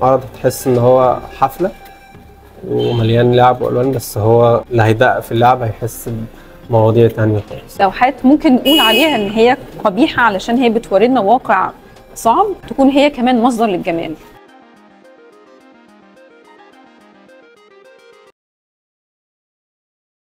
معرض تحس إن هو حفلة ومليان لعب وألوان بس هو اللي هيدقق في اللعب هيحس بمواضيع تانية خالص. لوحات ممكن نقول عليها إن هي قبيحة علشان هي بتورينا واقع صعب تكون هي كمان مصدر للجمال.